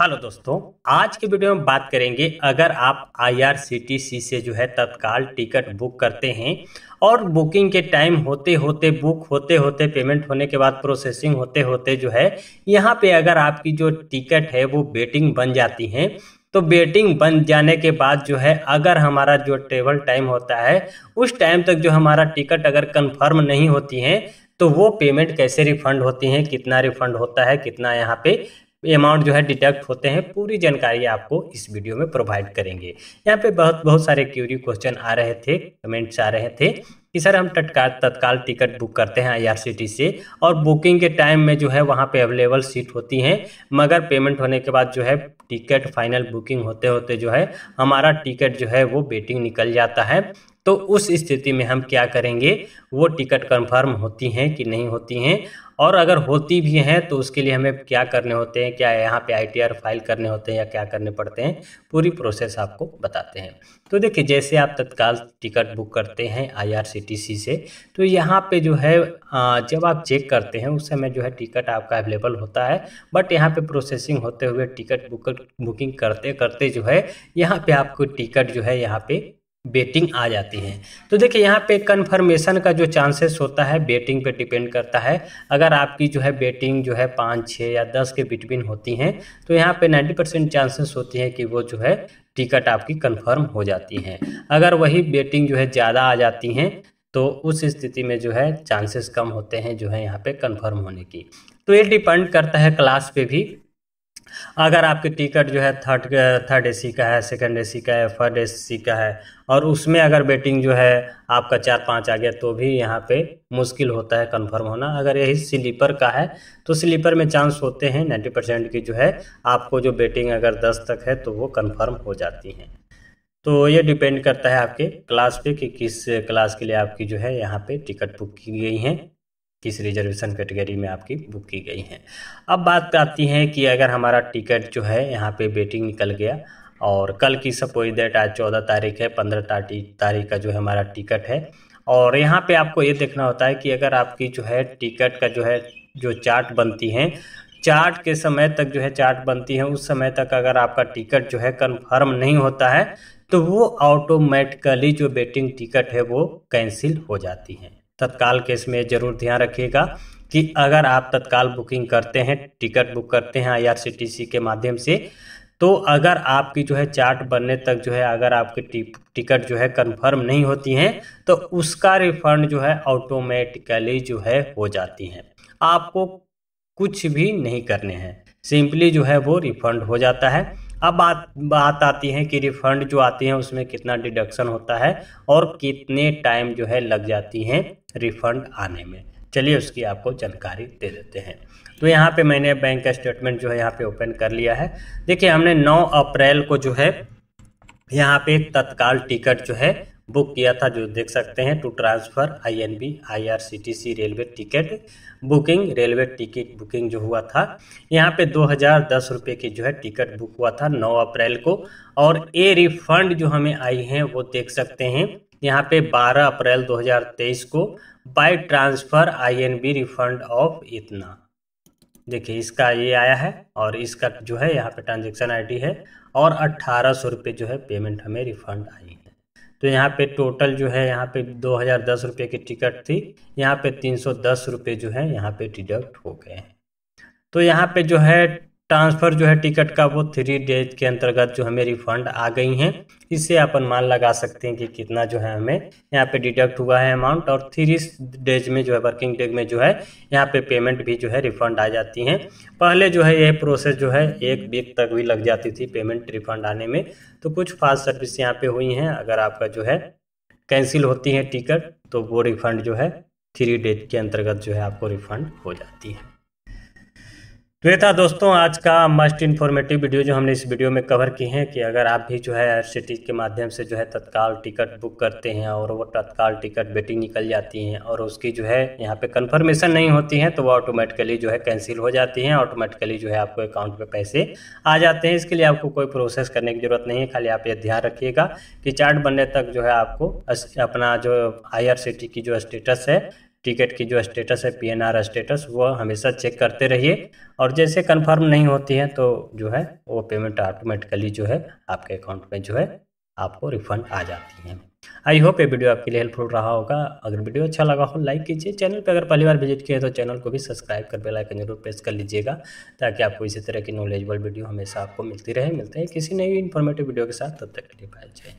Hello दोस्तों, आज के वीडियो में बात करेंगे अगर आप आईआरसीटीसी से जो है तत्काल टिकट बुक करते हैं और बुकिंग के टाइम होते होते, बुक होते होते, पेमेंट होने के बाद प्रोसेसिंग होते होते जो है, यहाँ पे अगर आपकी जो टिकट है वो बेटिंग बन जाती है तो बेटिंग बन जाने के बाद जो है अगर हमारा जो ट्रेवल टाइम होता है, उस टाइम तक जो हमारा टिकट अगर कंफर्म नहीं होती है तो वो पेमेंट कैसे रिफंड होती है, कितना रिफंड होता है, कितना यहाँ पे अमाउंट जो है डिटेक्ट होते हैं, पूरी जानकारी आपको इस वीडियो में प्रोवाइड करेंगे। यहाँ पे बहुत बहुत सारे क्यूरी क्वेश्चन आ रहे थे कमेंट्स आ रहे थे कि सर हम तत्काल तत्काल टिकट बुक करते हैं आईआरसीटी से और बुकिंग के टाइम में जो है वहाँ पे अवेलेबल सीट होती हैं, मगर पेमेंट होने के बाद जो है टिकट फाइनल बुकिंग होते होते जो है हमारा टिकट जो है वो बेटिंग निकल जाता है। तो उस स्थिति में हम क्या करेंगे? वो टिकट कंफर्म होती हैं कि नहीं होती हैं? और अगर होती भी हैं तो उसके लिए हमें क्या करने होते हैं? क्या यहाँ पे आईटीआर फ़ाइल करने होते हैं या क्या करने पड़ते हैं? पूरी प्रोसेस आपको बताते हैं। तो देखिए, जैसे आप तत्काल टिकट बुक करते हैं आईआरसीटीसी से तो यहाँ पे जो है जब आप चेक करते हैं, उस समय जो है टिकट आपका अवेलेबल होता है। बट यहाँ पे प्रोसेसिंग होते हुए टिकट बुक बुकिंग करते करते जो है, यहाँ पे आपको टिकट जो है, यहाँ पे बेटिंग आ जाती है। तो देखिए, यहाँ पे कन्फर्मेशन का जो चांसेस होता है बेटिंग पे डिपेंड करता है। अगर आपकी जो है बेटिंग जो है पाँच छः या दस के बिटवीन होती हैं तो यहाँ पे नाइन्टी परसेंट चांसेस होती हैं कि वो जो है टिकट आपकी कन्फर्म हो जाती हैं। अगर वही बेटिंग जो है ज़्यादा आ जाती हैं तो उस स्थिति में जो है चांसेस कम होते हैं जो है यहाँ पे कन्फर्म होने की। तो ये डिपेंड करता है क्लास पे भी। अगर आपकी टिकट जो है थर्ड थर्ड एसी का है, सेकंड एसी का है, फ़र्स्ट एसी का है, और उसमें अगर बेटिंग जो है आपका चार, पाँच आ गया तो भी यहाँ पे मुश्किल होता है कंफर्म होना। अगर यही स्लीपर का है तो स्लीपर में चांस होते हैं, नाइन्टी परसेंट की जो है आपको जो बेटिंग अगर दस तक है तो वो कन्फर्म हो जाती हैं। तो ये डिपेंड करता है आपके क्लास पे कि किस क्लास के लिए आपकी जो है यहाँ पे टिकट बुक की गई हैं। किस रिजर्वेशन कैटेगरी में आपकी बुक की गई हैं। अब बात आती है कि अगर हमारा टिकट जो है, यहाँ पे बेटिंग निकल गया और कल की सपोज़ डेट आज चौदह तारीख है, पंद्रह तारीख का जो है हमारा टिकट है। और यहाँ पे आपको ये देखना होता है कि अगर आपकी जो है टिकट का जो है, जो चार्ट बनती हैं, चार्ट के समय तक जो है चार्ट बनती है, उस समय तक अगर आपका टिकट जो है कन्फर्म नहीं होता है तो वो ऑटोमेटिकली जो बेटिंग टिकट है वो कैंसिल हो जाती हैं। तत्काल केस में ज़रूर ध्यान रखिएगा कि अगर आप तत्काल बुकिंग करते हैं, टिकट बुक करते हैं आईआरसीटीसी के माध्यम से तो अगर आपकी जो है चार्ट बनने तक जो है अगर आपकी टिकट जो है कंफर्म नहीं होती हैं तो उसका रिफंड जो है ऑटोमेटिकली जो है हो जाती हैं। आपको कुछ भी नहीं करने हैं। सिंपली जो है वो रिफंड हो जाता है। अब बात बात आती है कि रिफ़ंड जो आती है, उसमें कितना डिडक्शन होता है और कितने टाइम जो है लग जाती हैं। रिफ़ंड आने में। चलिए उसकी आपको जानकारी दे देते हैं। तो यहाँ पे मैंने बैंक का स्टेटमेंट जो है यहाँ पे ओपन कर लिया है। देखिए, हमने 9 अप्रैल को जो है यहाँ पे तत्काल टिकट जो है बुक किया था, जो देख सकते हैं to transfer I N B I R C T C railway ticket booking, railway ticket booking जो हुआ था। यहाँ पे दो हज़ार दस रुपये की जो है टिकट बुक हुआ था नौ अप्रैल को। और ए रिफंड जो हमें आई हैं, वो देख सकते हैं। यहाँ पे बारह अप्रैल दो हज़ार तेईस को by transfer I N B refund of इतना। देखिए, इसका ये आया है और इसका जो है यहाँ पे ट्रांजेक्शन आईडी है और अट्ठारह सौ रुपये जो है पेमेंट हमें रिफंड आई है। तो यहाँ पे टोटल जो है यहाँ पे दो हज़ार दस रुपये की टिकट थी। यहाँ पे तीन सौ दस रुपये जो है यहाँ पे डिडक्ट हो गए हैं। तो यहाँ पे जो है ट्रांसफ़र जो है टिकट का वो थ्री डेज़ के अंतर्गत जो हमें रिफंड आ गई हैं इससे आप अनुमान लगा सकते हैं कि कितना जो है हमें यहाँ पे डिडक्ट हुआ है अमाउंट और थ्री डेज़ में जो है वर्किंग डे में जो है यहाँ पे पेमेंट भी जो है रिफंड आ जाती हैं पहले जो है यह प्रोसेस जो है एक वीक तक भी लग जाती थी पेमेंट रिफंड आने में तो कुछ फास्ट सर्विस यहाँ पे हुई हैं अगर आपका जो है कैंसिल होती है टिकट तो वो रिफंड जो है थ्री डेज़ के अंतर्गत जो है आपको रिफंड हो जाती है तो ये था दोस्तों, आज का मस्ट इन्फॉर्मेटिव वीडियो जो हमने इस वीडियो में कवर की है कि अगर आप भी जो है एयर सिटी के माध्यम से जो है तत्काल टिकट बुक करते हैं और वो तत्काल टिकट बेटिंग निकल जाती हैं और उसकी जो है यहाँ पे कंफर्मेशन नहीं होती है तो वो ऑटोमेटिकली जो है कैंसिल हो जाती हैं ऑटोमेटिकली जो है आपको अकाउंट में पैसे आ जाते हैं। इसके लिए आपको कोई प्रोसेस करने की ज़रूरत नहीं है, खाली आप ये ध्यान रखिएगा कि चार्ट बनने तक जो है आपको अपना जो आई की जो स्टेटस है टिकट की जो स्टेटस है पीएनआर स्टेटस, वो हमेशा चेक करते रहिए। और जैसे कंफर्म नहीं होती है तो जो है, वो पेमेंट ऑटोमेटिकली जो है, आपके अकाउंट में जो है, आपको रिफंड आ जाती है। आई होप ये वीडियो आपके लिए हेल्पफुल रहा होगा। अगर वीडियो अच्छा लगा हो लाइक कीजिए। चैनल पर अगर पहली बार विज़िट किए तो चैनल को भी सब्सक्राइब कर बेल आइकन ज़रूर प्रेस कर लीजिएगा, ताकि आपको इसी तरह की नॉलेजेबल वीडियो हमेशा आपको मिलती रहे। मिलते हैं किसी नई इन्फॉर्मेटिव वीडियो के साथ। तब तक के लिए बाय जय